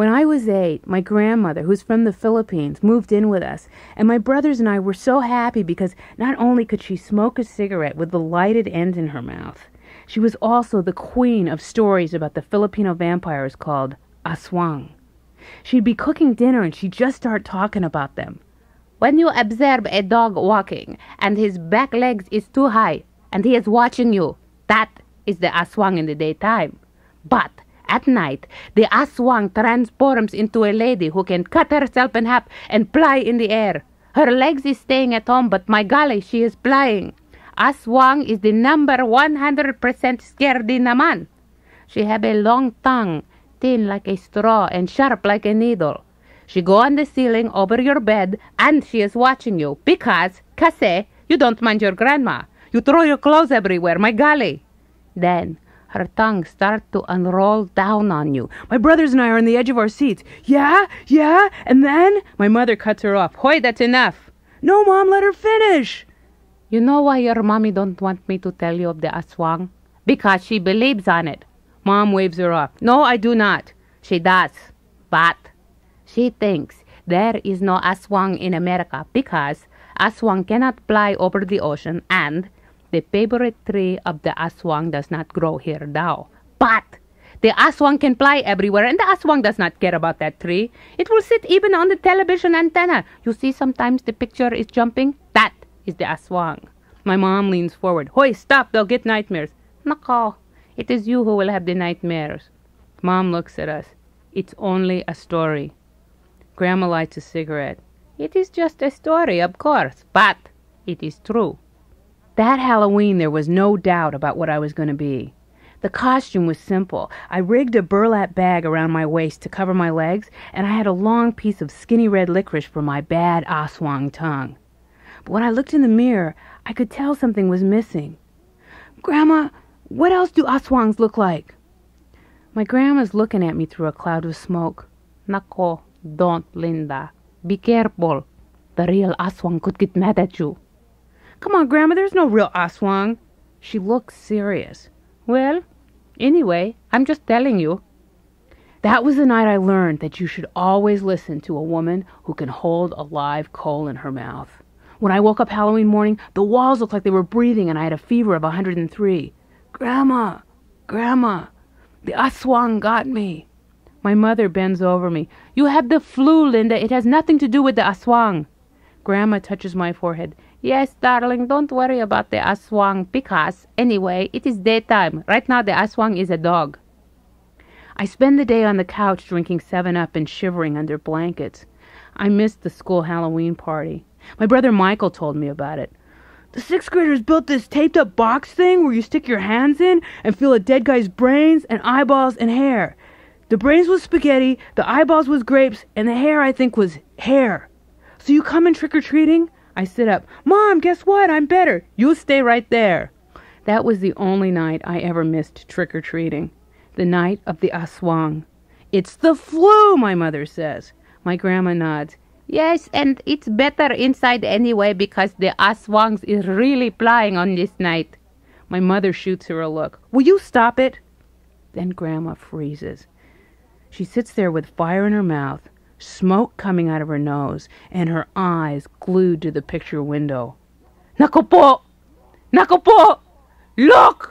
When I was eight, my grandmother, who's from the Philippines, moved in with us, and my brothers and I were so happy because not only could she smoke a cigarette with the lighted end in her mouth, she was also the queen of stories about the Filipino vampires called aswang. She'd be cooking dinner and she'd just start talking about them. When you observe a dog walking and his back legs is too high and he is watching you, that is the aswang in the daytime. But at night, the aswang transforms into a lady who can cut herself in half and fly in the air. Her legs is staying at home, but my golly, she is flying. Aswang is the number 100% scared in a man. She have a long tongue, thin like a straw and sharp like a needle. She go on the ceiling over your bed and she is watching you because, kase, you don't mind your grandma. You throw your clothes everywhere, my golly. Then her tongue start to unroll down on you. My brothers and I are on the edge of our seats. Yeah, yeah, and then my mother cuts her off. Hoy, that's enough. No, mom, let her finish. You know why your mommy don't want me to tell you of the aswang? Because she believes on it. Mom waves her off. No, I do not. She does. But she thinks there is no aswang in America because aswang cannot fly over the ocean and the favorite tree of the aswang does not grow here now. But the aswang can fly everywhere, and the aswang does not care about that tree. It will sit even on the television antenna. You see, sometimes the picture is jumping. That is the aswang. My mom leans forward. Hoy, stop, they'll get nightmares. Nako, it is you who will have the nightmares. Mom looks at us. It's only a story. Grandma lights a cigarette. It is just a story, of course, but it is true. That Halloween, there was no doubt about what I was going to be. The costume was simple. I rigged a burlap bag around my waist to cover my legs, and I had a long piece of skinny red licorice for my bad aswang tongue. But when I looked in the mirror, I could tell something was missing. Grandma, what else do aswangs look like? My grandma's looking at me through a cloud of smoke. Nako, don't, Lynda. Be careful. The real aswang could get mad at you. Come on, Grandma, there's no real aswang. She looks serious. Well, anyway, I'm just telling you. That was the night I learned that you should always listen to a woman who can hold a live coal in her mouth. When I woke up Halloween morning, the walls looked like they were breathing and I had a fever of a 103. Grandma, Grandma, the aswang got me. My mother bends over me. You have the flu, Lynda. It has nothing to do with the aswang. Grandma touches my forehead. Yes, darling, don't worry about the aswang because, anyway, it is daytime. Right now, the aswang is a dog. I spend the day on the couch drinking 7 Up and shivering under blankets. I missed the school Halloween party. My brother Michael told me about it. The sixth graders built this taped up box thing where you stick your hands in and feel a dead guy's brains and eyeballs and hair. The brains was spaghetti, the eyeballs was grapes, and the hair, I think, was hair. So you come in trick or treating? I sit up. Mom, guess what? I'm better. You stay right there. That was the only night I ever missed trick or treating. The night of the aswang. It's the flu, my mother says. My grandma nods. Yes, and it's better inside anyway because the aswangs is really flying on this night. My mother shoots her a look. Will you stop it? Then grandma freezes. She sits there with fire in her mouth, smoke coming out of her nose, and her eyes glued to the picture window. Naku po! Naku po! Look!